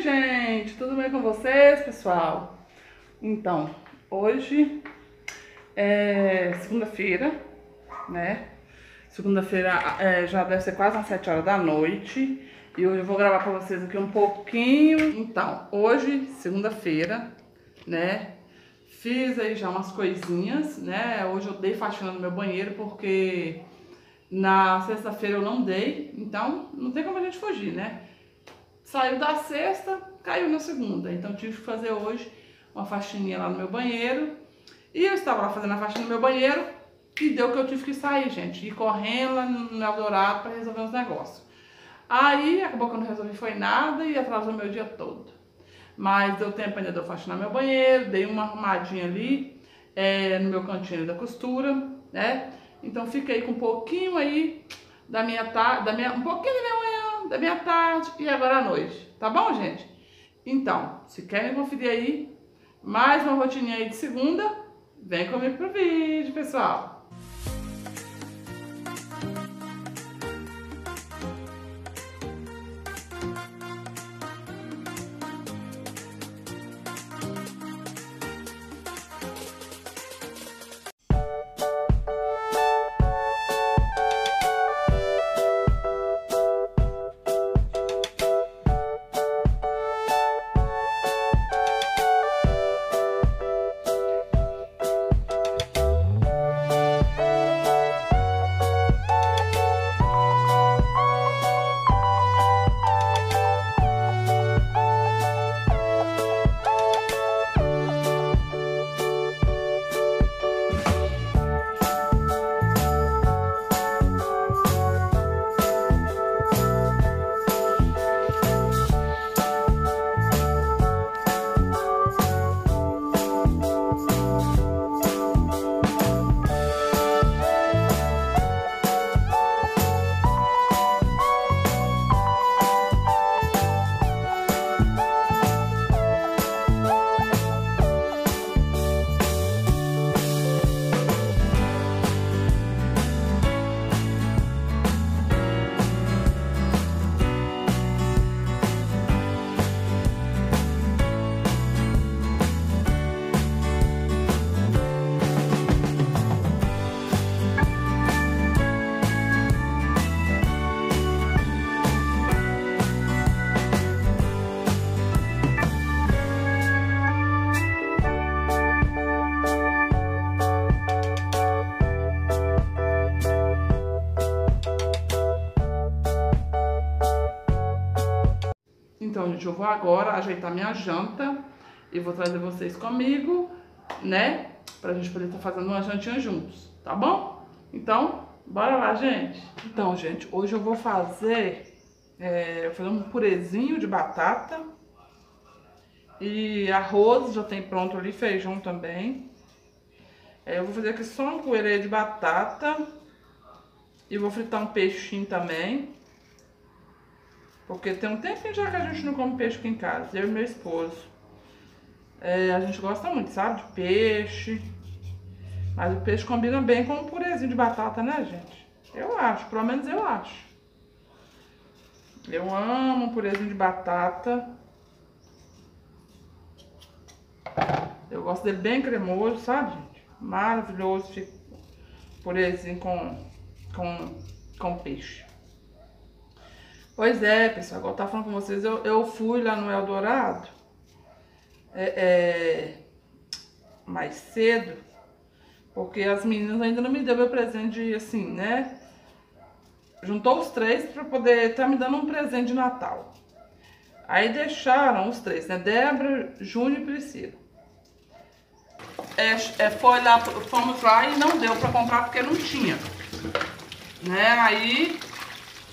Oi, gente, tudo bem com vocês, pessoal? Então, hoje é segunda-feira, né? Segunda-feira é, já deve ser quase às 7 horas da noite. E hoje eu vou gravar pra vocês aqui um pouquinho. Então, hoje, segunda-feira, né? Fiz aí já umas coisinhas, né? Hoje eu dei faxina no meu banheiro porque na sexta-feira eu não dei. Então, não tem como a gente fugir, né? Saiu da sexta, caiu na segunda. Então tive que fazer hoje uma faxininha lá no meu banheiro. E eu estava lá fazendo a faxina no meu banheiro e deu que eu tive que sair, gente. Ir correndo lá no Eldorado para resolver uns negócios. Aí acabou que eu não resolvi foi nada e atrasou meu dia todo. Mas deu tempo ainda de eu faxinar meu banheiro, dei uma arrumadinha ali é, no meu cantinho da costura, né? Então fiquei com um pouquinho aí da minha tarde, da minha, um pouquinho da minha da minha tarde e agora à noite. Tá bom, gente? Então, se querem conferir aí mais uma rotininha aí de segunda, vem comigo pro vídeo, pessoal. Então, gente, eu vou agora ajeitar minha janta e vou trazer vocês comigo, né? Pra gente poder estar tá fazendo uma jantinha juntos, tá bom? Então, bora lá, gente. Então, gente, hoje eu vou fazer, é, vou fazer um purezinho de batata e arroz, já tem pronto ali, feijão também. É, eu vou fazer aqui só um purê de batata e vou fritar um peixinho também. Porque tem um tempinho já que a gente não come peixe aqui em casa, eu e meu esposo. É, a gente gosta muito, sabe, de peixe. Mas o peixe combina bem com um purezinho de batata, né, gente? Eu acho, pelo menos eu acho. Eu amo um purezinho de batata. Eu gosto dele bem cremoso, sabe, gente? Maravilhoso, tipo, purezinho com, com, com peixe. Pois é, pessoal, igual eu tava falando com vocês, eu, eu fui lá no Eldorado é, é, mais cedo, porque as meninas ainda não me deu meu presente assim, né? Juntou os três pra poder estar tá me dando um presente de Natal. Aí deixaram os três, né? Débora, Júnior e Priscila. É, é, foi lá, fomos lá e não deu pra comprar porque não tinha. Né? Aí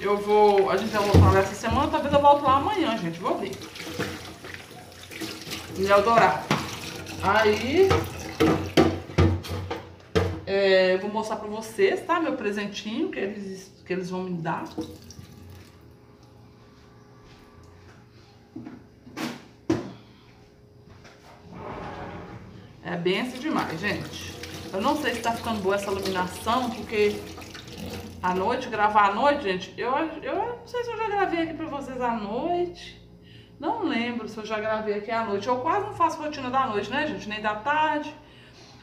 eu vou. A gente vai voltar lá essa semana, talvez eu volte lá amanhã, gente. Vou ver. Em Eldorado. Aí. É, eu vou mostrar pra vocês, tá? Meu presentinho que eles, que eles vão me dar. É benção demais, gente. Eu não sei se tá ficando boa essa iluminação, porque à noite, gravar à noite, gente, eu, eu não sei se eu já gravei aqui pra vocês à noite. Não lembro se eu já gravei aqui à noite. Eu quase não faço rotina da noite, né, gente? Nem da tarde.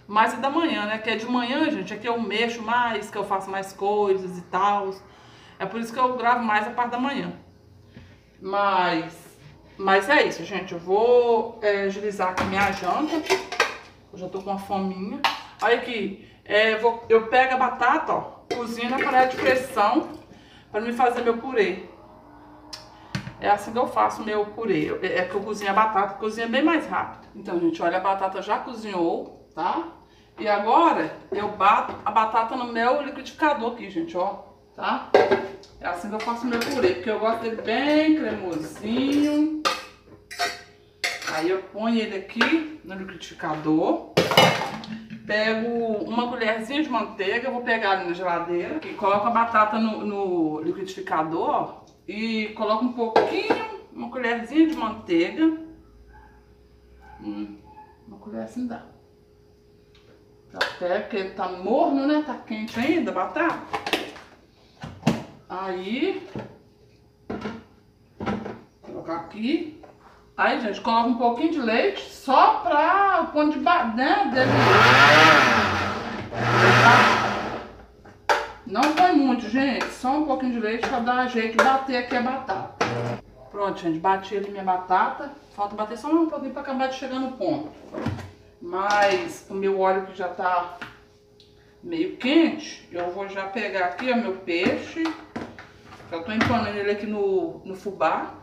Mas é da manhã, né? Que é de manhã, gente, é que eu mexo mais, que eu faço mais coisas e tal. É por isso que eu gravo mais a parte da manhã. Mas, mas é isso, gente. Eu vou é, agilizar aqui minha janta. Eu já tô com uma fominha. Olha aqui, é, vou, eu pego a batata, ó, cozinho na panela de pressão para me fazer meu purê. É assim que eu faço meu purê. É que eu cozinho a batata, cozinha bem mais rápido. Então, gente, olha, a batata já cozinhou, tá? E agora eu bato a batata no meu liquidificador aqui, gente, ó. Tá? É assim que eu faço meu purê, porque eu gosto dele bem cremosinho. Aí eu ponho ele aqui no liquidificador. Pego uma colherzinha de manteiga, vou pegar ali na geladeira. E coloco a batata no, no liquidificador, e coloco um pouquinho, uma colherzinha de manteiga. Hum, uma colher assim dá. Até porque tá morno, né? Tá quente ainda a batata. Aí, colocar aqui. Aí, gente, coloca um pouquinho de leite só pra o ponto de... Né, dele. Não põe muito, gente. Só um pouquinho de leite pra dar jeito de bater aqui a batata. Pronto, gente. Bati ali minha batata. Falta bater só um pouquinho pra acabar de chegar no ponto. Mas o meu óleo que já tá meio quente, eu vou já pegar aqui o meu peixe. Eu tô empanando ele aqui no, no fubá.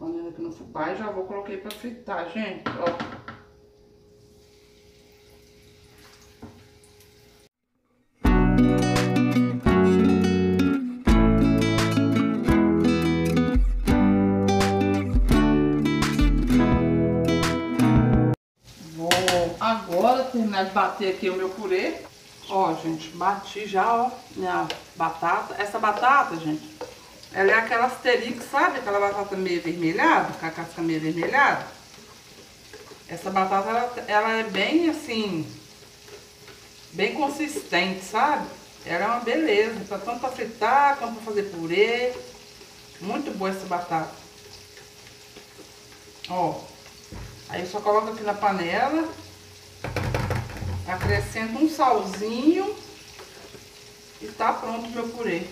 Empanando aqui no fubá e já vou colocar pra fritar, gente. Ó. terminar de bater aqui o meu purê. Ó, gente, bati já, ó, minha batata. Essa batata, gente, ela é aquela asterix, sabe? Aquela batata meio avermelhada, com a casca meio avermelhada. Essa batata, ela, ela é bem assim, bem consistente, sabe? Ela é uma beleza, tá tanto pra fritar, quanto pra fazer purê. Muito boa essa batata. Ó, aí eu só coloco aqui na panela Acrescento um salzinho e tá pronto o meu purê.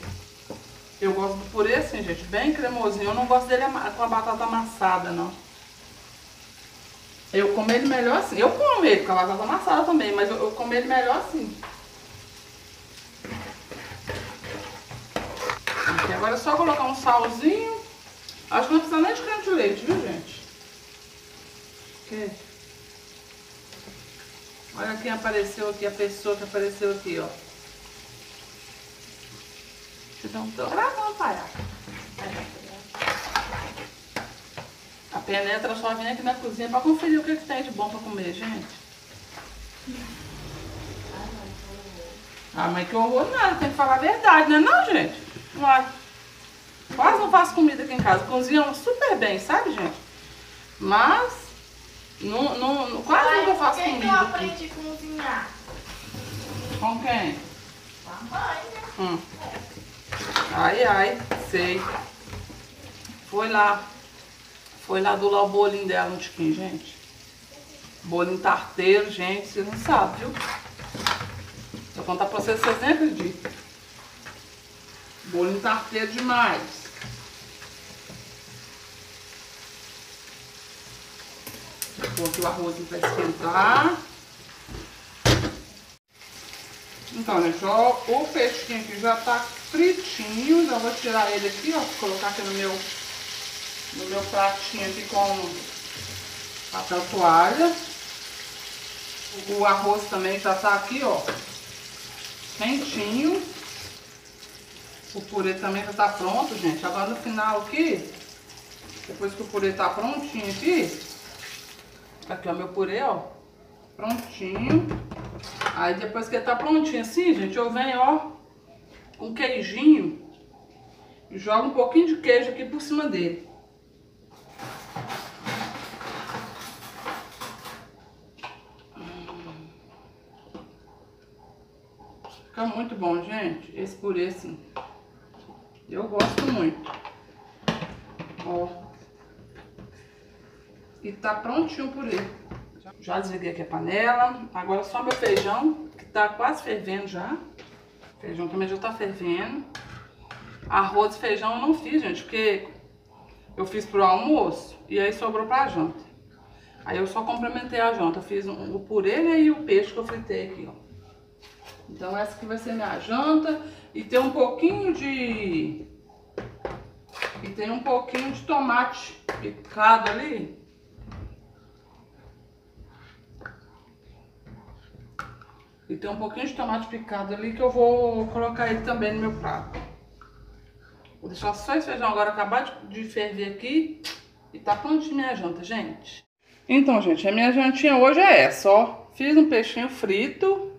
Eu gosto do purê assim, gente, bem cremosinho. Eu não gosto dele com a batata amassada, não. Eu como ele melhor assim. Eu como ele com a batata amassada também, mas eu, eu como ele melhor assim. Aqui, agora é só colocar um salzinho. Acho que não precisa nem de creme de leite, viu, gente? Ok. Olha quem apareceu aqui, a pessoa que apareceu aqui, ó. Deixa eu dar um toque. Ah, não, para. A penetra só vem aqui na cozinha pra conferir o que, que tem de bom pra comer, gente. Ah, mas que horror nada, tem que falar a verdade, né não, gente? Não, quase não faço comida aqui em casa. Cozinham super bem, sabe, gente? Mas não, não, quase nunca faço comida. Quem que eu aprendi a cozinhar? Com quem? Com a mãe, né? Hum. Ai, ai, sei. Foi lá. Foi lá do lá o bolinho dela no tiquinho, gente. Bolinho tarteiro, gente, vocês não sabem, viu? Eu contar pra vocês, vocês nem acreditam. Bolinho tarteiro demais. Coloquei o arroz para esquentar. Então, gente, ó, o peixinho aqui já tá fritinho. Já vou tirar ele aqui, ó, colocar aqui no meu, no meu pratinho aqui com papel toalha. O arroz também já tá aqui, ó, quentinho. O purê também já tá pronto, gente. Agora no final aqui, depois que o purê tá prontinho aqui, Aqui, ó, meu purê, ó. Prontinho. Aí depois que ele tá prontinho assim, gente, eu venho, ó, com queijinho, jogo um pouquinho de queijo aqui por cima dele. Fica muito bom, gente, esse purê assim. Eu gosto muito. Ó. E tá prontinho o purê. Já desliguei aqui a panela. Agora só meu feijão, que tá quase fervendo já. Feijão também já tá fervendo. Arroz e feijão eu não fiz, gente, porque eu fiz pro almoço e aí sobrou pra janta. Aí eu só complementei a janta. Fiz um, o purê e o peixe que eu fritei aqui, ó. Então essa aqui vai ser minha janta. E tem um pouquinho de... E tem um pouquinho de tomate picado ali. E tem um pouquinho de tomate picado ali que eu vou colocar ele também no meu prato. Vou deixar só esse feijão agora acabar de, ferver aqui. E tá prontinho minha janta, gente. Então, gente, a minha jantinha hoje é essa, ó. Fiz um peixinho frito.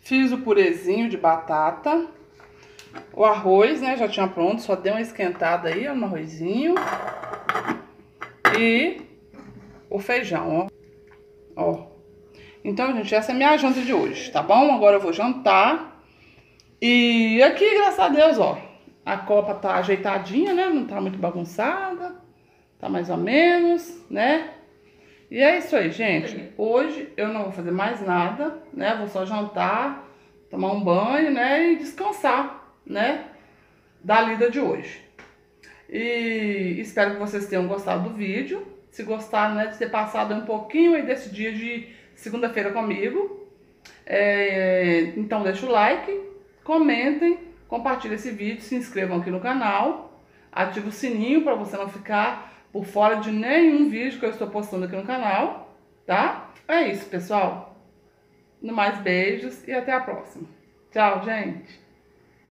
Fiz o purezinho de batata. O arroz, né, já tinha pronto. Só dei uma esquentada aí, ó, no arrozinho. E o feijão, ó. Ó. Então, gente, essa é a minha janta de hoje, tá bom? Agora eu vou jantar. E aqui, graças a Deus, ó. A copa tá ajeitadinha, né? Não tá muito bagunçada. Tá mais ou menos, né? E é isso aí, gente. Hoje eu não vou fazer mais nada, né? Vou só jantar, tomar um banho, né? E descansar, né? Da lida de hoje. E espero que vocês tenham gostado do vídeo. Se gostaram, né? De ter passado um pouquinho aí desse dia de segunda-feira comigo. É, então deixa o like, comentem compartilhe esse vídeo, se inscrevam aqui no canal, ative o sininho para você não ficar por fora de nenhum vídeo que eu estou postando aqui no canal, tá? É isso, pessoal. No mais, beijos e até a próxima. Tchau, gente!